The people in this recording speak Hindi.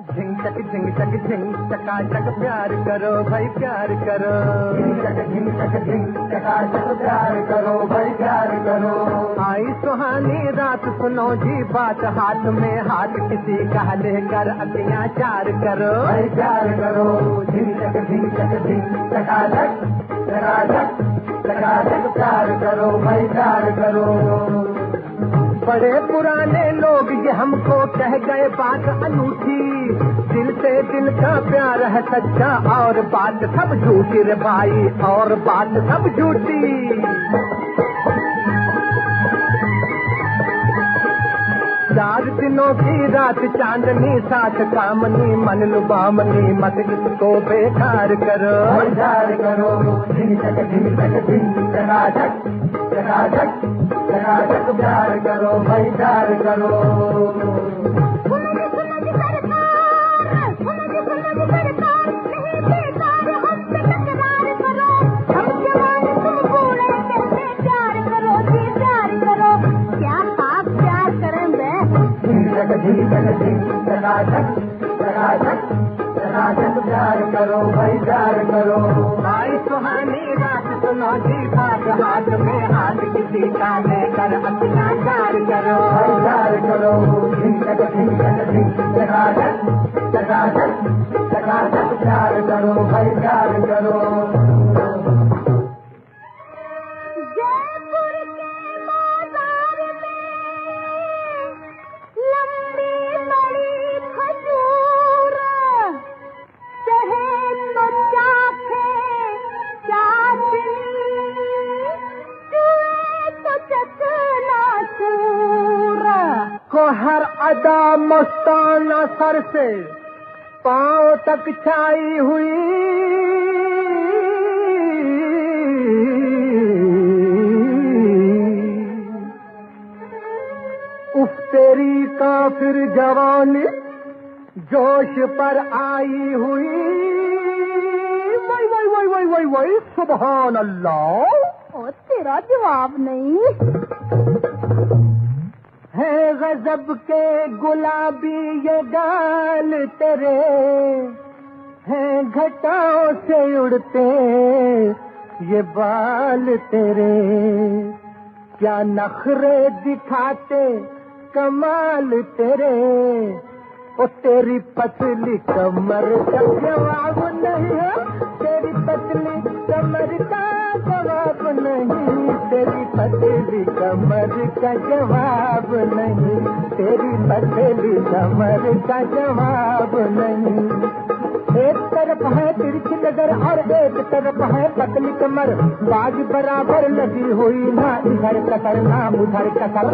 झिंग चक झिंग चक झिंग चका चक प्यार करो भाई प्यार करो। चक झिंग चक झिंग चका चक प्यार करो भाई प्यार करो। आई सुहानी रात सुनो जी बात हाथ में हाथ किसी का लेकर अतिया चार करो। भाई प्यार करो। झिंग चक झिंग चक झिंग चकाचक चकाचक चकाचक प्यार करो भाई प्यार करो। बड़े पुराने लोग, ये हमको कह गए बात अनूठी। दिल से दिल का प्यार है सच्चा और बात सब झूठी रे भाई, और बात सब झूठी। चार दिनों की रात चांदनी साथ कामनी मन लुबामनी मत इसको बेकार करो। प्यार करो झिंग चक झिंग चक। झिंग चकाचक चकाचक चकाचक प्यार करो, भाई प्यार करो। प्यार करो, भाई प्यार करो। भाई सुहानी रात हाथ में हाथ किसी का करो चकाचक चकाचक प्यार करो। प्यार करो हर अदा मस्ताना सर से पाँव तक छाई हुई। उफ, तेरी काफिर जवानी जोश पर आई हुई। वही वही वही वही वही वही सुबहान अल्लाह। और तेरा जवाब नहीं। गजब के गुलाबी ये गाल तेरे हैं घटाओं से उड़ते ये बाल तेरे। क्या नखरे दिखाते कमाल तेरे? ओ तेरी पतली कमर का जवाब नहीं है। नहीं तेरी पतली कमर का जवाब नहीं तेरी पतली कमर का जवाब नहीं एक तरफ़ है तिरछी नज़र और एक तरफ़ है पतली कमर बाज बराबर लगी हुई ना इधर कसर ना उधर कसर